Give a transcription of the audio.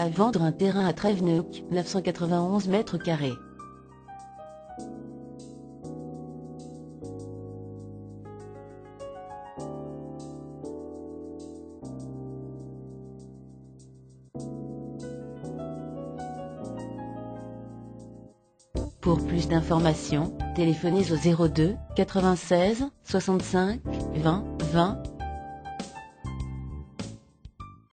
À vendre un terrain à Tréveneuc, 991 mètres carrés. Pour plus d'informations, téléphonez au 02 96 65 20 20